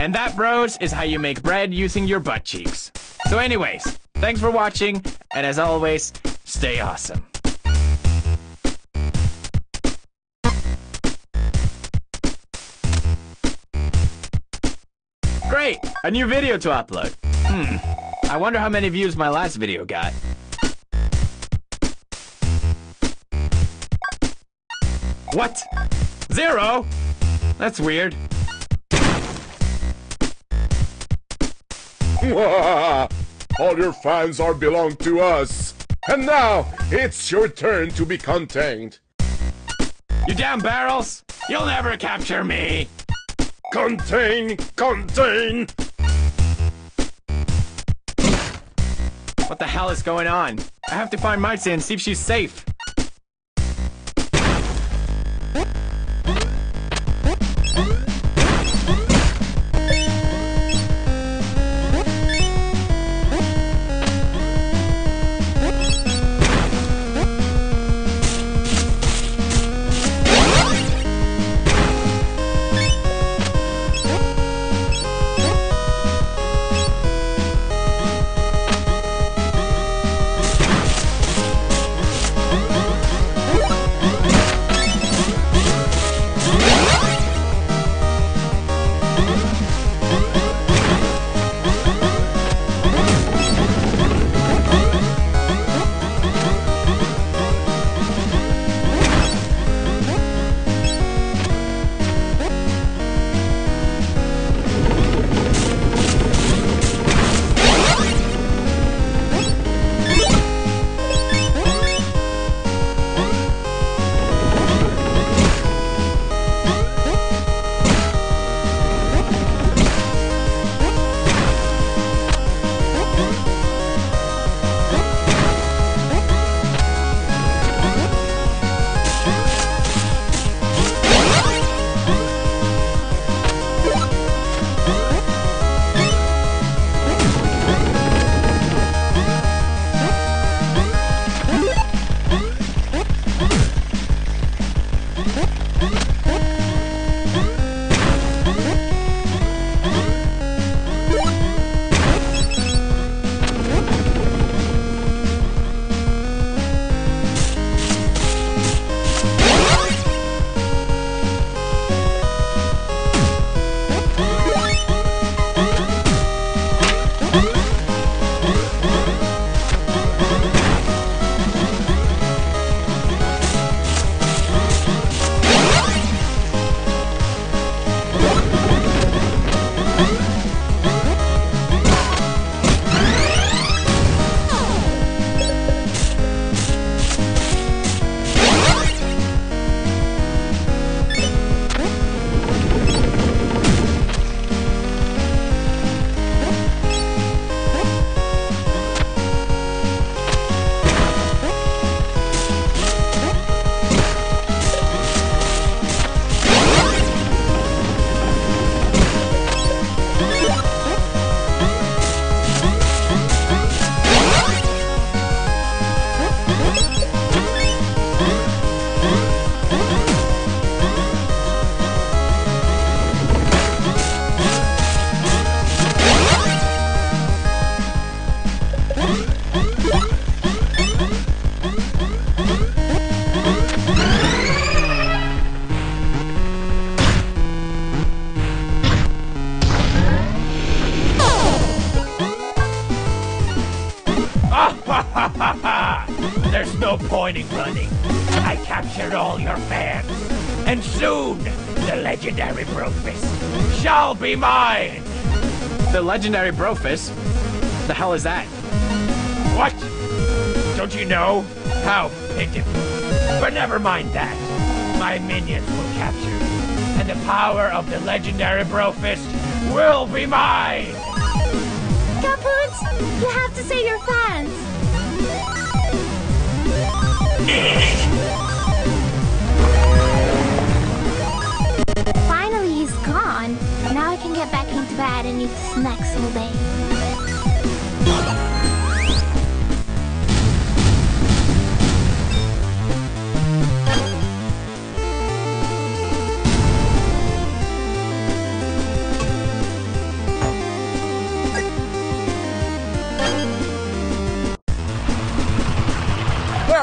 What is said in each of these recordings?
And that, bros, is how you make bread using your butt cheeks. So anyways, thanks for watching, and as always, stay awesome. Great! A new video to upload. Hmm. I wonder how many views my last video got. What? Zero? That's weird. All your fans are belong to us. And now, it's your turn to be contained. You damn barrels! You'll never capture me! Contain! Contain! What the hell is going on? I have to find Marzia and see if she's safe. No point in running. I captured all your fans. And soon, the legendary Brofist shall be mine! The legendary Brofist? The hell is that? What? Don't you know? How pitiful. But never mind that. My minions will capture you, and the power of the legendary Brofist will be mine! Capoons, you have to save your fans. Finally, he's gone. Now I can get back into bed and eat snacks all day.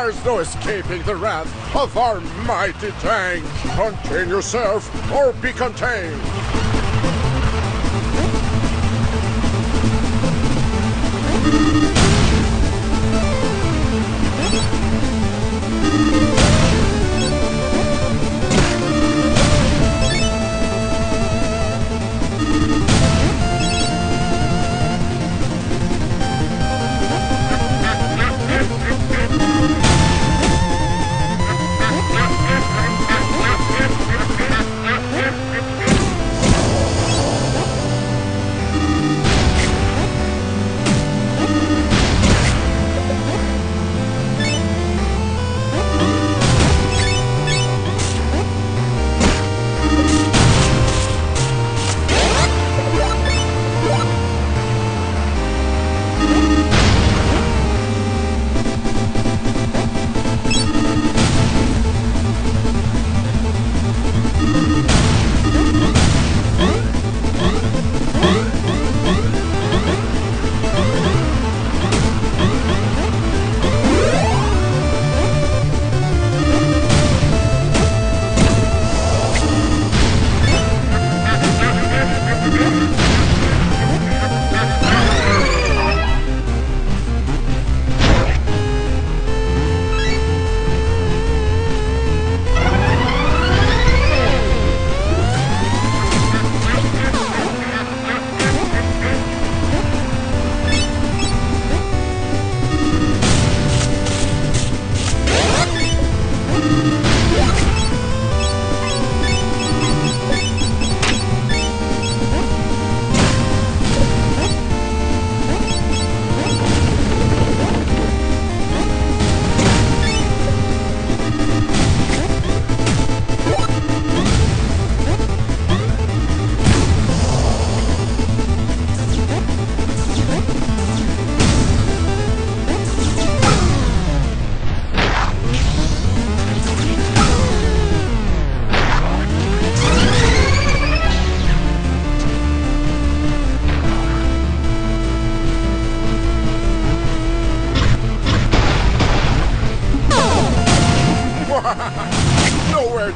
There's no escaping the wrath of our mighty tank. Contain yourself or be contained.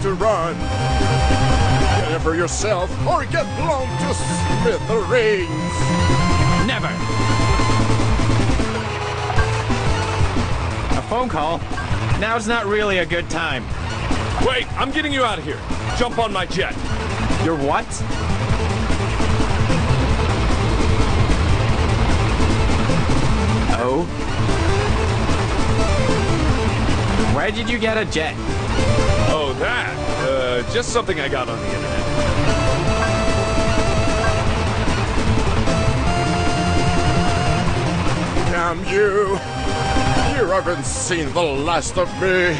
To run. Get it for yourself or get blown to smithereens. Never! A phone call? Now's not really a good time. Wait, I'm getting you out of here. Jump on my jet. You're what? Oh? Where did you get a jet? Just something I got on the internet. Damn you. You haven't seen the last of me.